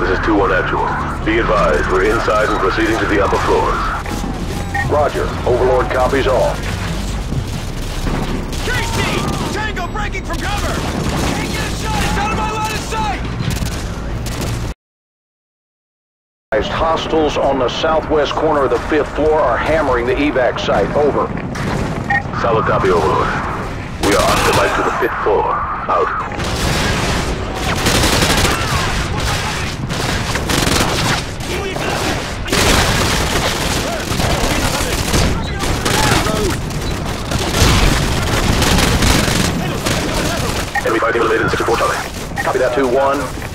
This is 2-1 actual. Be advised, we're inside and proceeding to the upper floors. Roger. Overlord copies all. Casey! Tango breaking from cover! Can't get a shot! It's out of my line of sight! Hostiles on the southwest corner of the fifth floor are hammering the evac site. Over. Solid copy, Overlord. We are Oscar Mike to the fifth floor. Out. Fighting related in 64 Charlie. Copy that 2-1.